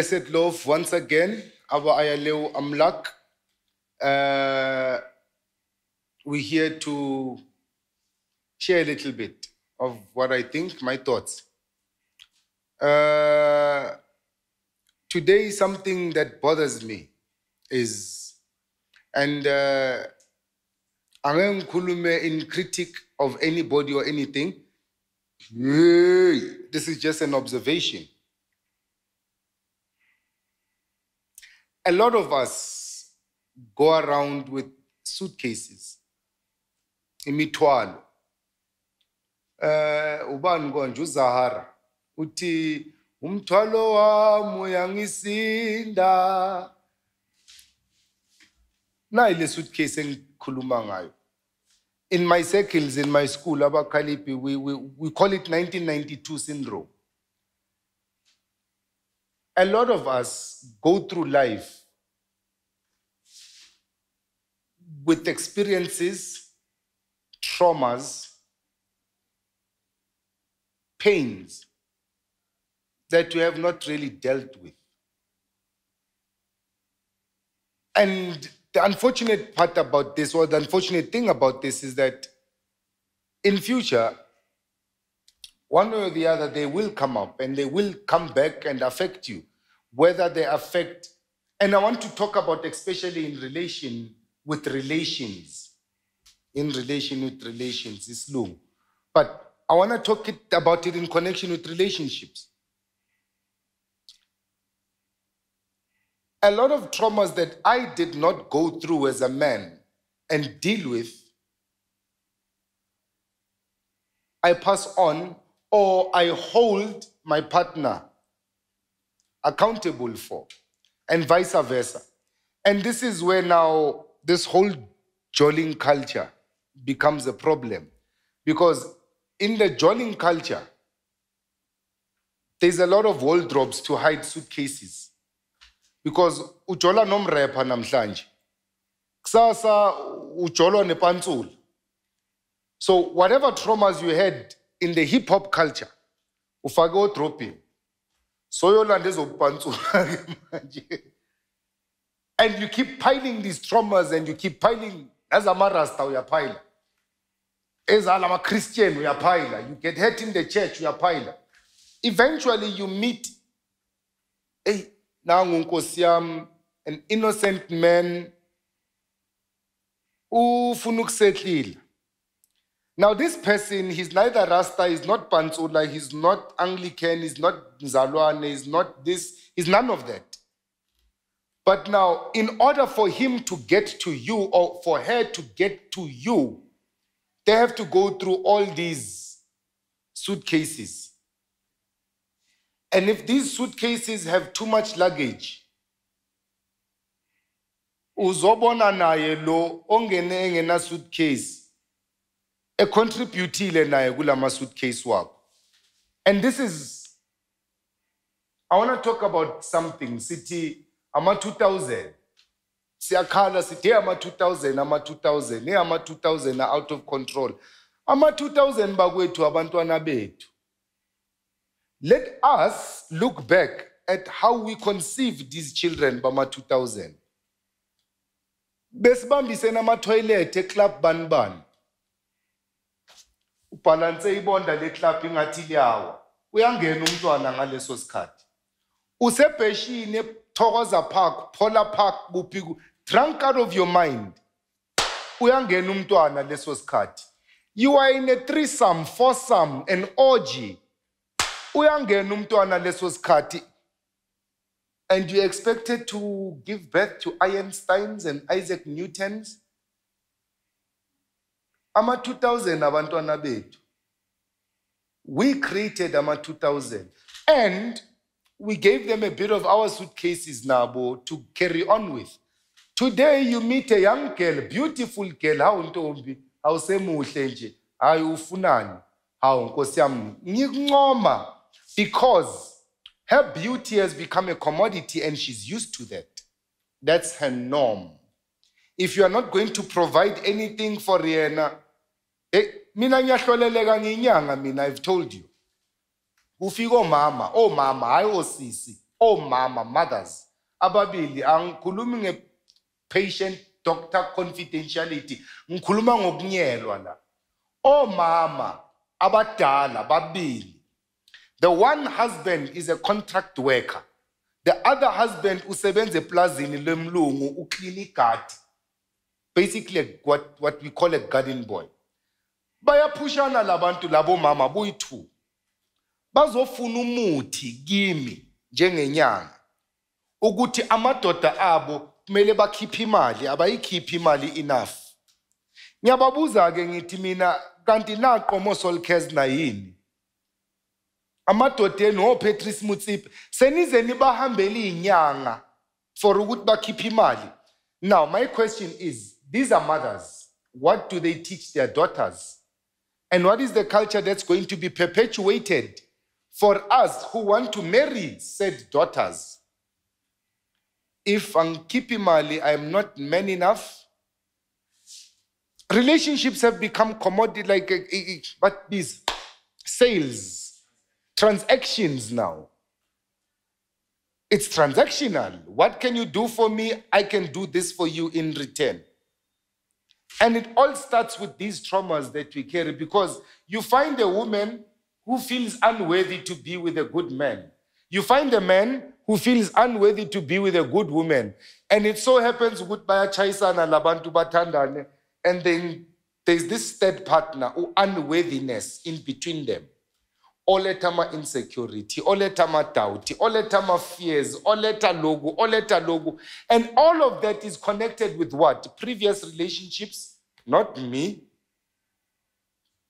Blessed Love, once again, our Ayaleo Amlak. Uh, we're here to share a little bit of what I think, my thoughts. Uh, today, something that bothers me is, and uh, angeke ngikhulume in critic of anybody or anything. This is just an observation. A lot of us go around with suitcases, imithwalo. Eh ubani konje uZahara uthi umthwalo wami uyangisinda. Nayi le suitcase engikhuluma ngayo. In my circles in my school abakhalipi we, we we call it 1992 syndrome. A lot of us go through life with experiences, traumas, pains that we have not really dealt with. And the unfortunate part about this, or the unfortunate thing about this, is that in future, one way or the other, they will come up and they will come back and affect you. Whether they affect, and I want to talk about especially in relation with relations, in relation with relations, is long. But I want to talk it, about it in connection with relationships. a lot of traumas that I did not go through as a man and deal with, I pass on or I hold my partner accountable for, and vice versa. And this is where now this whole jolling culture becomes a problem. Because in the jolling culture, there's a lot of wardrobes to hide suitcases because ujola nomrapper namhlanje kusasa ujolwa nepantsula so whatever traumas you had in the hip hop culture ufake odrobhini soyolanda ezopantsula ke manje. And you keep piling these traumas and you keep piling nazamarasta uyapayila ezalama-christian uyapayila you get hurt in the church uyapayila eventually you meet hey nangu an innocent man. Ufuna ukusetlila now this person he's neither rasta he's not pantsula he's not anglican he's not mzalwane he's not this he's none of that. But now in order for him to get to you or for her to get to you they have to go through all these suitcases. And if these suitcases have too much luggage, uzobona naye lo ongene engena suitcase econtributile naye kulama suitcase wakho. And this is I want to talk about something. Sithi ama 2000 siyakhala sithi ama 2000 ama 2000 hey ama 2000 are out of control. Ama 2000 bakwethu abantwana bethu. Let us look back at how we conceived these children bama 2000 besibambise nama-toilet eclub bani bani ubhalanse ibonda leclub ingathi liyawa. Uyangena umntwana ngaleso sikhathi. Usebheshini ethokoza park polar park kuphi ku- drunk out of your mind. Uyangena umntwana leso sikhathi. You are in a threesome foursome an orgy uyangena umntwana leso sikhathi. And you expected to give birth to Einsteins and Isaac Newtons? Ama 2000 abantwana bethu we created ama 2000 and we gave them a bit of our suitcases nabo to carry on with. Today you meet a young girl beautiful girl. Hawu ntombi awusemuhle nje. Hayi ufunani? Hawu nkosi yami ngikuncoma because her beauty has become a commodity and she's used to that. That's her norm if you are not going to provide anything for yena eh mina ngiyahloleleka ngiyinyanga mina i've told you. Kufika omama omama hayi osisi omama mothers. Ababili angikhulumi nge-patient doctor confidentiality ngikhuluma ngokunyelwa la. Omama abadala babili the one husband is a contract worker the other husband usebenza eplazini lemlungu uclean igadi. Basically what, what we call a garden boy. Bayaphushana labantu labo mama buyi-two. Bazofuna umuthi kimi njengenyanga ukuthi amadoda abo kumele bakhiphe imali abayikhiphi imali enough. Ngiyababuza-ke ngithi mina kanti naqomo solcas na yini? Amadodeni oPatrice Mutsipe senize nibahambele izinyanga for ukuthi bakhiphe imali. Now my question is these are mothers what do they teach their daughters and what is the culture that's going to be perpetuated for us who want to marry said daughters if angikhiphi imali i am not man enough relationships have become commodity like uh, what these sales transactions now. It's transactional. What can you do for me? I can do this for you in return. And it all starts with these traumas that we carry because you find a woman who feels unworthy to be with a good man. You find a man who feels unworthy to be with a good woman. And it so happens with Chaisana Labantu Batandane, and then there's this third partner, or unworthiness in between them oletha ama-insecurity oletha ama-doubt oletha ama-fears oletha loku oletha loku. And all of that is connected with what? Previous relationships not me.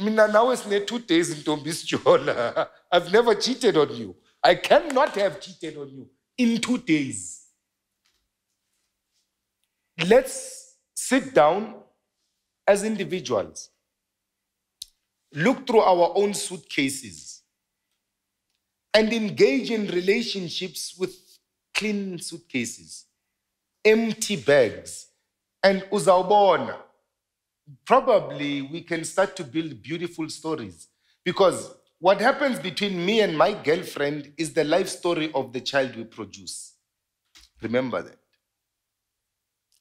Mina nawe sine-two days ntombi sijola i've never cheated on you. I cannot have cheated on you in two days. Let's sit down as individuals look through our own suitcases and engage in relationships with clean suitcases, empty bags, and uzawubona. Probably we can start to build beautiful stories because what happens between me and my girlfriend is the life story of the child we produce. Remember that.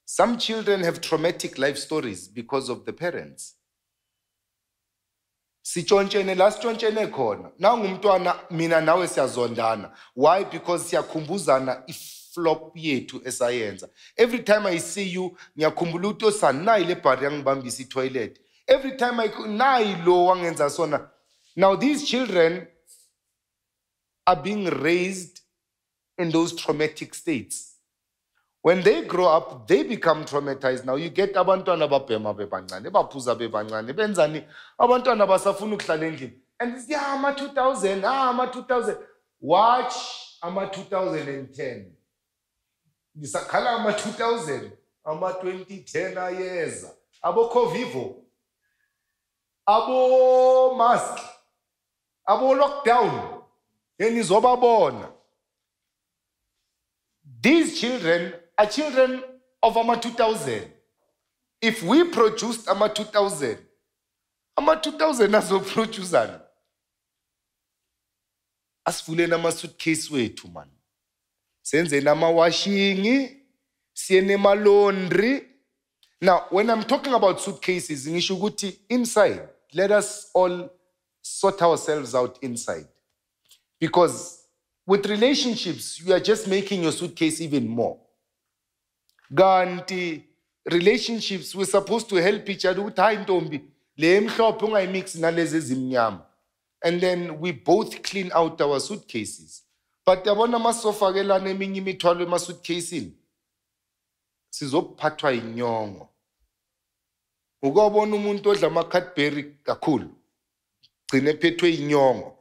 Some children have traumatic life stories because of the parents. Sitshontshene la sitshontshene khona. Nangumntwana mina nawe siyazondana. Why? Because siyakhumbuzana iflop yethu esayenza. Every time i see you ngiyakhumbula ukuthi osanayi le bhari yangibambisa itoilet. Every time I, nayi lo wangenza sona. Now these children are being raised in those traumatic states when they grow up they become traumatized. Now you get abantwana babhema bebancane baphuza bebancane benzani? Abantwana basafuna ukuhlala endlini. And ya ama-2000 ah ama-2000 watch ama-2010 ngisakhala ama-2000 ama-2010 ayeza. Abo-covivo abo-mask abo-lockdown yenizobabona these children are children of ama 2000 if we produced ama 2000 ama 2000 azoproducani asivuleni ama-suitcase wethu man. Senzeni ama-washingi siyeni ema-laundry now when i'm talking about suitcases ngisho ukuthi inside let us all sort ourselves out inside. Because with relationships you are just making your suitcase even more kanti relationships we're supposed to help each other ukuthi hayi ntombi le emhlophe ungayimix nalezi ezimnyama. And then we both clean out our suitcases. But yabona masofakelana eminye imithwalo ema-suitcasini? Sizophathwa inyongo ukobona umuntu odla ama-cadbury kakhulu gcine ephethwe inyongo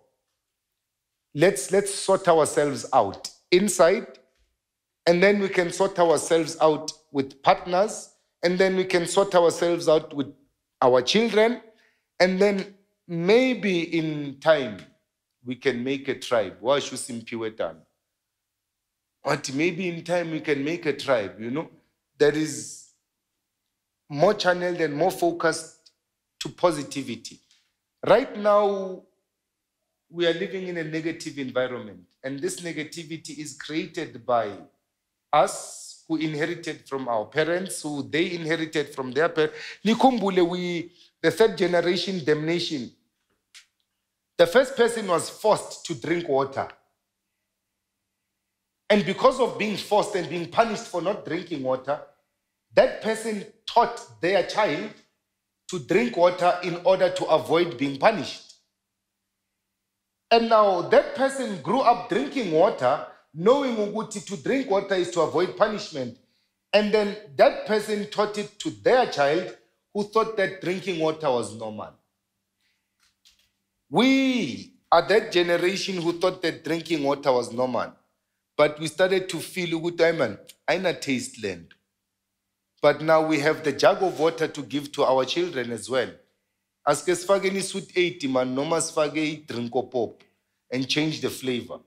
let's let's sort ourselves out. Inside and then we can sort ourselves out with partners, and then we can sort ourselves out with our children, and then maybe in time we can make a tribe. But maybe in time we can make a tribe, you know, that is more channeled and more focused to positivity. Right now, we are living in a negative environment. And this negativity is created by us who inherited from our parents, who they inherited from their parents. Nikumbule, we, the third generation damnation. The first person was forced to drink water. And because of being forced and being punished for not drinking water, that person taught their child to drink water in order to avoid being punished. And now that person grew up drinking water, knowing ukuthi to drink water is to avoid punishment. And then that person taught it to their child who thought that drinking water was normal. We are that generation who thought that drinking water was normal. But we started to feel ukuthi man, aina taste land. But now we have the jug of water to give to our children as well. Aske sifake sweet 80 man noma i-drink pop and change the flavor.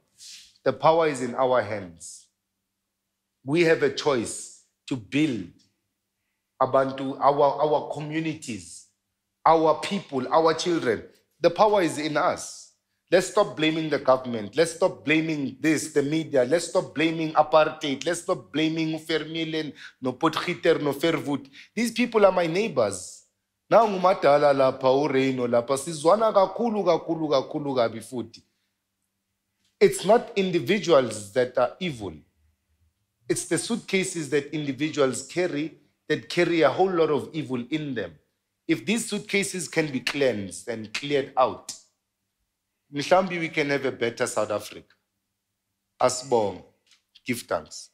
The power is in our hands. We have a choice to build abantu, our, our communities, our people, our children. The power is in us. Let's stop blaming the government. Let's stop blaming this, the media. Let's stop blaming apartheid. Let's stop blaming Fermilen, no Potgieter, no Verwoerd. These people are my neighbors. Now ngumadala lapha uReino lapha sizwana kakhulu kakhulu kakhulu kabi futhi. It's not individuals that are evil. It's the suitcases that individuals carry that carry a whole lot of evil in them. If these suitcases can be cleansed and cleared out, mhlawumbe we can have a better South Africa. Asbong, give thanks.